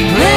Hey!